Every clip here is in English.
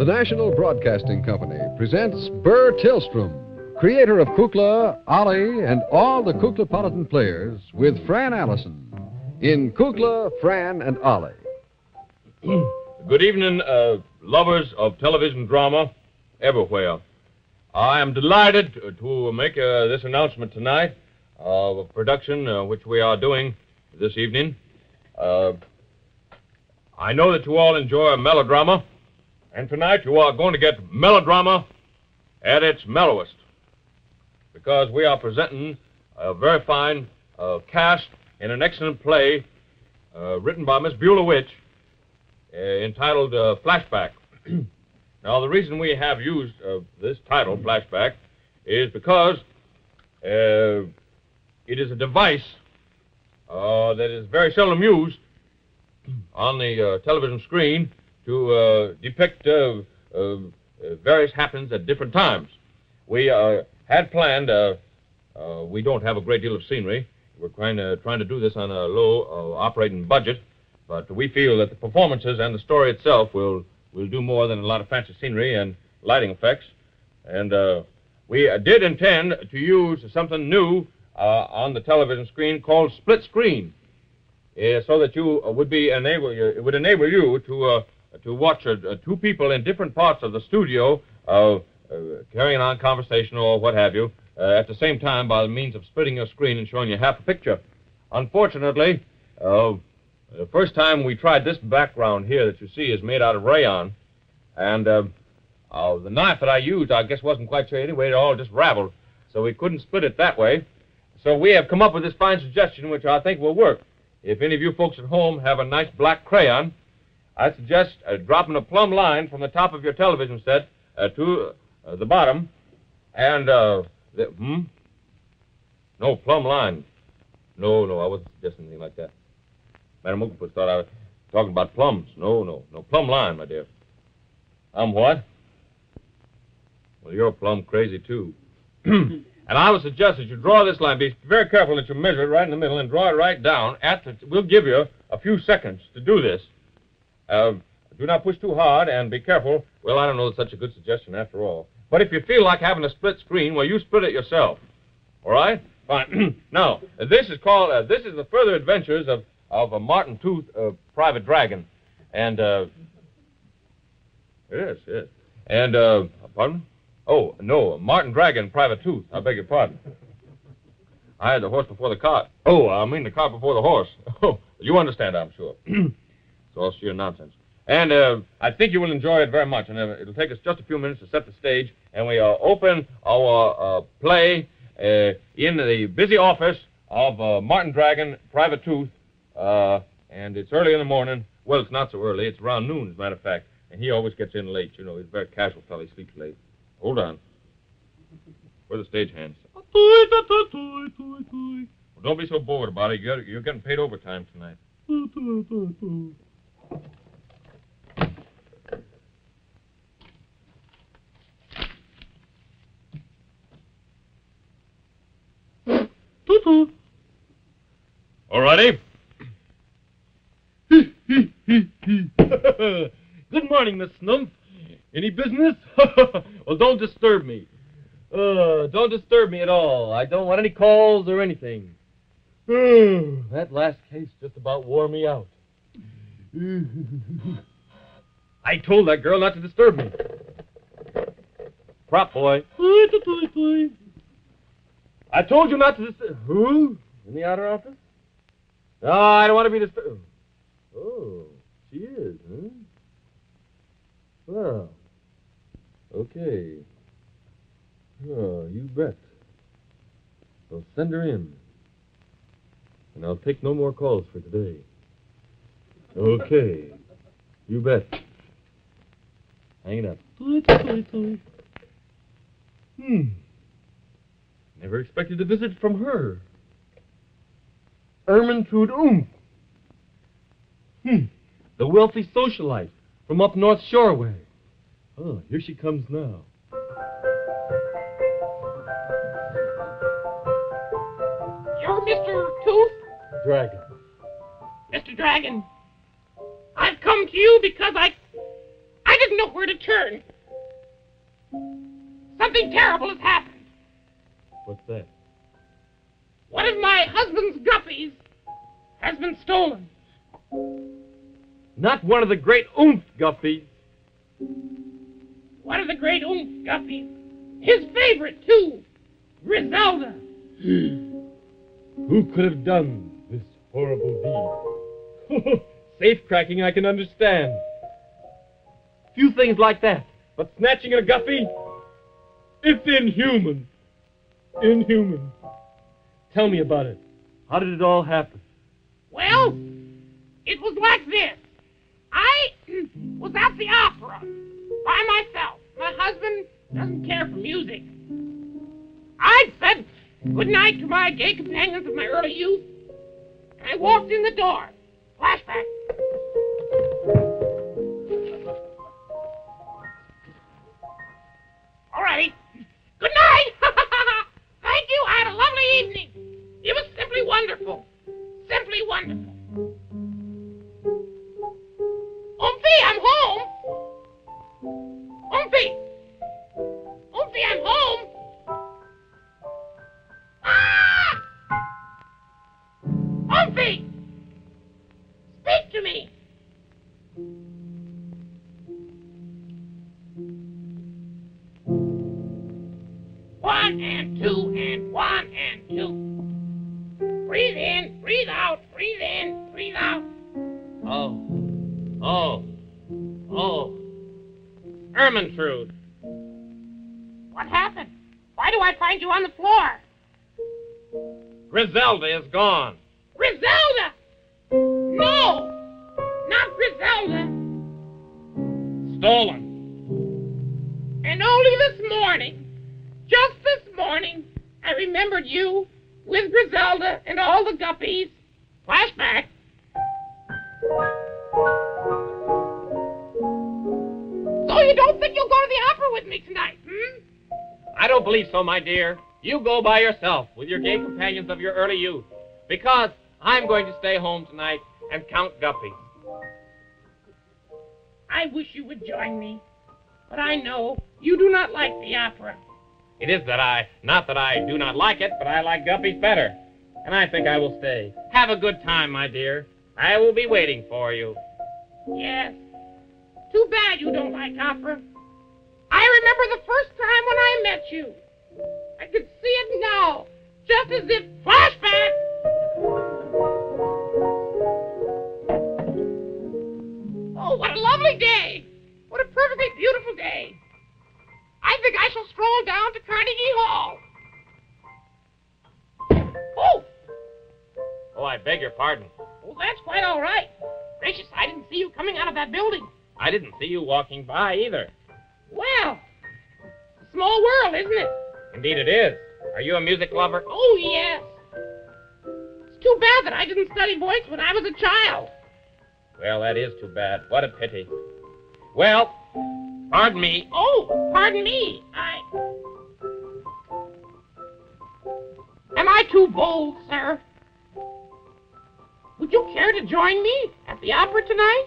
The National Broadcasting Company presents Burr Tillstrom, creator of Kukla, Ollie, and all the Kuklapolitan players, with Fran Allison in Kukla, Fran, and Ollie. Good evening, uh, lovers of television drama everywhere. I am delighted to- make uh, this announcement tonight of a production uh, which we are doing this evening. Uh, I know that you all enjoy melodrama, and tonight you are going to get melodrama at its mellowest because we are presenting a very fine uh, cast in an excellent play uh, written by Miss Beulah Witch uh, entitled uh, Flashback. now, the reason we have used uh, this title, Flashback, is because uh, it is a device that is very seldom used on the television screen to uh, depict uh, uh, various happenings at different times. We had planned, we don't have a great deal of scenery. We're trying to, trying to do this on a low operating budget, but we feel that the performances and the story itself will, will do more than a lot of fancy scenery and lighting effects. And uh, we uh, did intend to use something new uh, on the television screen called split screen, so that you would be enable it would enable you to to watch uh, uh, two people in different parts of the studio uh, uh, carrying on conversation or what have you uh, at the same time by means of splitting your screen and showing you half a picture. Unfortunately, uh, the first time we tried this background here that you see is made out of rayon, and uh, uh, the knife that I used, I guess, wasn't quite sure anyway. It all just raveled, so we couldn't split it that way. So we have come up with this fine suggestion, which I think will work. If any of you folks at home have a nice black crayon, I suggest uh, dropping a plumb line from the top of your television set uh, to uh, the bottom, and uh, the, hmm? No plumb line. No, no, I wasn't suggesting anything like that. Madam Octopus thought I was talking about plums. No, no, no plumb line, my dear. I'm what? Well, you're plumb crazy too. and I would suggest that you draw this line. Be very careful that you measure it right in the middle and draw it right down. At we'll give you a few seconds to do this. Uh, do not push too hard and be careful. Well, I don't know it's such a good suggestion after all. But if you feel like having a split screen, well, you split it yourself. All right? Fine. now, this is called, uh, this is the further adventures of, of a Martin Tooth uh, private dragon. And, uh, yes, yes. And, uh, pardon? Oh, no, Martin Dragon, Private Tooth. I beg your pardon. I had the horse before the cart. Oh, I mean the cart before the horse. Oh, you understand, I'm sure. all sheer nonsense. And uh, I think you will enjoy it very much. And uh, it'll take us just a few minutes to set the stage. And we uh, open our uh, play uh, in the busy office of uh, Martin Dragon, Private Tooth. And it's early in the morning. Well, it's not so early. It's around noon, as a matter of fact. And he always gets in late. You know, he's a very casual fellow. He sleeps late. Hold on. Where are the stage hands? Well, don't be so bored about it. You're getting paid overtime tonight. All righty. Good morning, Miss Snumph. Any business? well, don't disturb me. Uh, don't disturb me at all. I don't want any calls or anything. that last case just about wore me out. I told that girl not to disturb me. Prop boy. I told you not to disturb. Who? In the outer office? No, I don't want to be disturbed. Oh, she is, huh? Well, okay. Oh, you bet. I'll send her in. And I'll take no more calls for today. Okay. You bet. Hang it up. Hmm. Never expected a visit from her. Ermentrude Oomph. Hmm. The wealthy socialite from up North Shore way. Oh, here she comes now. You're Mr. Tooth? Dragon. Mr. Dragon. Come to you because I I didn't know where to turn. Something terrible has happened. What's that? One of my husband's guppies has been stolen. Not one of the great oomph guppies. One of the great oomph guppies. His favorite, too. Griselda. Who could have done this horrible deed? Safe cracking I can understand. Few things like that, but snatching a guppy? It's inhuman. Inhuman. Tell me about it. How did it all happen? Well, it was like this. I was at the opera by myself. My husband doesn't care for music. I said good night to my gay companions of my early youth, and I walked in the door. Flashback. Wonderful. Umpy, I'm home. Oh. Oh. Oh. Ermintrude. What happened? Why do I find you on the floor? Griselda is gone. Griselda! No! Not Griselda. Stolen. And only this morning, just this morning, I remembered you with Griselda and all the guppies. Flashback. Think you'll go to the opera with me tonight, hmm? I don't believe so, my dear. You go by yourself with your gay companions of your early youth. Because I'm going to stay home tonight and count guppies. I wish you would join me. But I know you do not like the opera. It is that I, not that I do not like it, but I like guppies better. And I think I will stay. Have a good time, my dear. I will be waiting for you. Yes. Too bad you don't like opera. I remember the first time when I met you. I could see it now, just as if flashback. Oh, what a lovely day! What a perfectly beautiful day! I think I shall stroll down to Carnegie Hall. Oh, Oh, I beg your pardon. oh, that's quite all right. Gracious, I didn't see you coming out of that building. I didn't see you walking by either. Well, it's a small world, isn't it? Indeed it is. Are you a music lover? Oh, yes. It's too bad that I didn't study voice when I was a child. Well, that is too bad. What a pity. Well, pardon me. Oh, pardon me. I. Am I too bold, sir? Would you care to join me at the opera tonight?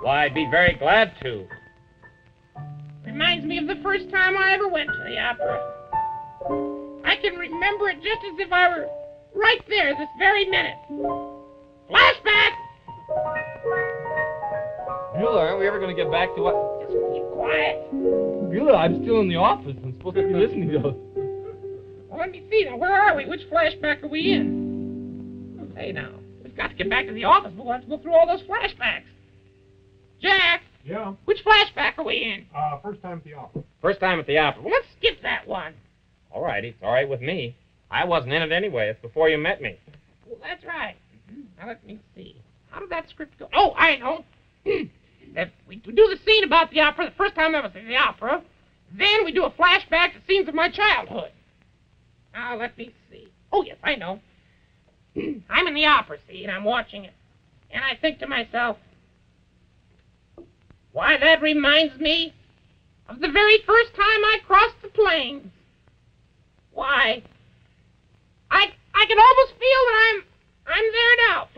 Why, I'd be very glad to. Me of the first time I ever went to the opera. I can remember it just as if I were right there this very minute. Flashback! Beulah, aren't we ever going to get back to what? Just keep quiet. Beulah, I'm still in the office. I'm supposed to be listening to us. Well, let me see now. Where are we? Which flashback are we in? Hey, now. We've got to get back to the office. We'll have to go through all those flashbacks. Jack, Yeah, which flashback are we in? uh, first time at the opera. First time at the opera. Well, let's skip that one. All right, it's all right with me. I wasn't in it anyway. It's before you met me. Well, that's right. Now, let me see. How did that script go? Oh, I know. if we do the scene about the opera, the first time I was in the opera, then we do a flashback to scenes of my childhood. Now, let me see. Oh, yes, I know. I'm in the opera scene. I'm watching it. And I think to myself, why, that reminds me of the very first time I crossed the plains. Why, I I can almost feel that I'm I'm there now.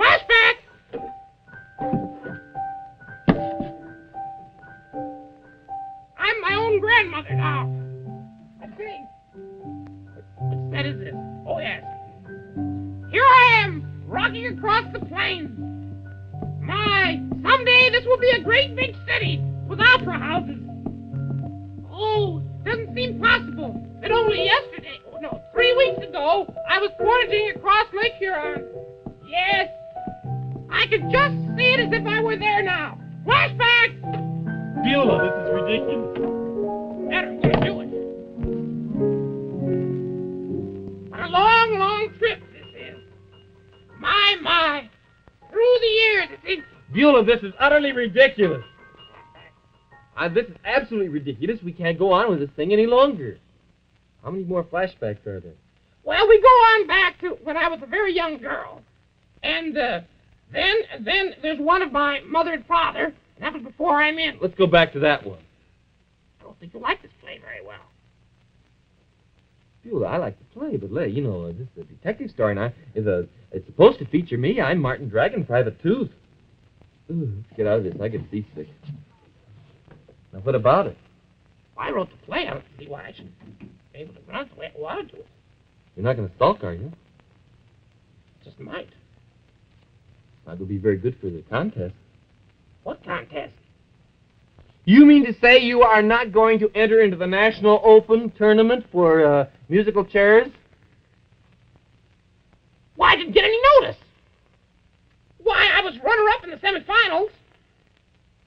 Across Lake Huron. Yes, I can just see it as if I were there now. Flashback! Beulah, this is ridiculous. Better get do it. What a long, long trip this is. My, my. Through the years, it seems. Beulah, this is utterly ridiculous. Uh, this is absolutely ridiculous. We can't go on with this thing any longer. How many more flashbacks are there? Well, we go on back to when I was a very young girl. And, uh, then, then there's one of my mother and father. And that was before I'm in. Let's go back to that one. I don't think you like this play very well. Beulah, I like to play, but Lay, you know, uh, this is a detective story, and I, is a, it's supposed to feature me. I'm Martin Dragon, Private Tooth. Ooh, let's get out of this. I get seasick. Now, what about it? I wrote the play. I don't see why I should be able to run the way I want to do it. You're not going to sulk, are you? Just might. Not going to be very good for the contest. What contest? You mean to say you are not going to enter into the National Open tournament for uh, musical chairs? Why, I didn't get any notice. Why, I was runner-up in the semifinals.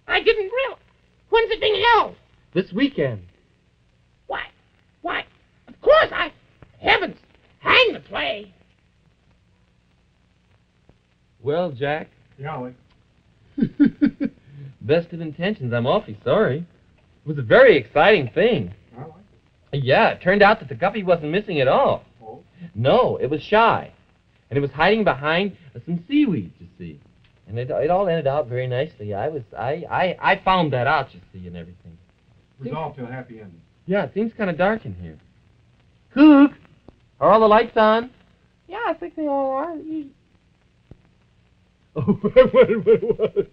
I didn't realize. When's it being held? This weekend. Why, why, of course I... Heavens, play. Well, Jack, Golly. best of intentions. I'm awfully sorry. It was a very exciting thing. I like Yeah, it turned out that the guppy wasn't missing at all. Oh. No, it was shy. And it was hiding behind some seaweed, you see. And it, it all ended out very nicely. I was I, I I found that out, you see, and everything. Resolved to a happy ending. Yeah, it seems kind of dark in here. Cook, are all the lights on? Yeah, I think they all are. You, Oh, what, what was?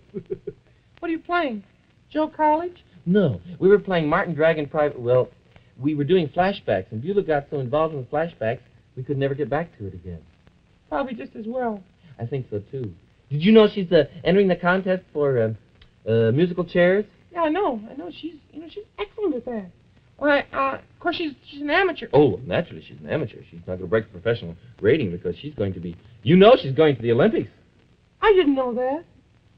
what are you playing? Joe College? No, we were playing Martin Dragon Private. Well, we were doing flashbacks, and Beulah got so involved in the flashbacks we could never get back to it again. Probably just as well. I think so too. Did you know she's uh, entering the contest for uh, uh, musical chairs? Yeah, I know. I know. She's, you know, she's excellent at that. Why, uh, of course, she's she's an amateur. Oh, naturally, she's an amateur. She's not going to break the professional rating because she's going to be. You know, she's going to the Olympics. I didn't know that.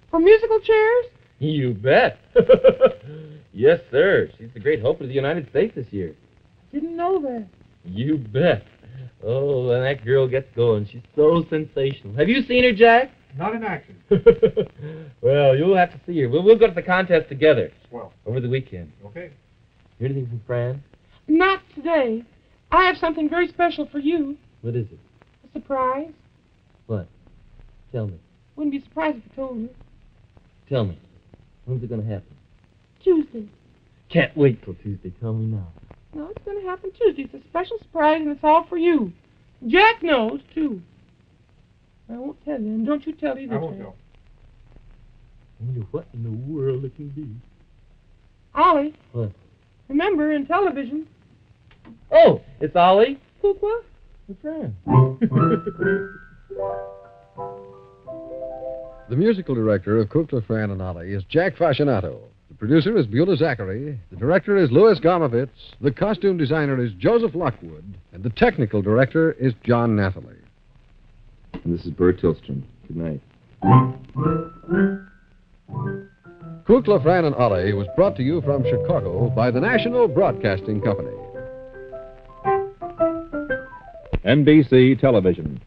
For musical chairs? You bet. yes, sir. She's the great hope of the United States this year. Didn't know that. You bet. Oh, when that girl gets going, she's so sensational. Have you seen her, Jack? Not in action. well, you'll have to see her. We'll, we'll go to the contest together Well. over the weekend. Okay. Hear anything from Fran? Not today. I have something very special for you. What is it? A surprise. What? Tell me. Wouldn't be surprised if I told you. Tell me. When's it going to happen? Tuesday. Can't wait till Tuesday. Tell me now. No, it's going to happen Tuesday. It's a special surprise, and it's all for you. Jack knows, too. I won't tell you, and don't you tell either, I won't Jack. go. I wonder what in the world it can be. Ollie. What? Remember, in television, Oh, it's Ollie. Kukla, And Fran. The musical director of Kukla, Fran, and Ollie is Jack Fascinato. The producer is Beulah Zachary. The director is Louis Gomavitz. The costume designer is Joseph Lockwood. And the technical director is John Nathalie. And this is Burr Tillstrom. Good night. Kukla, Fran, and Ollie was brought to you from Chicago by the National Broadcasting Company. NBC Television.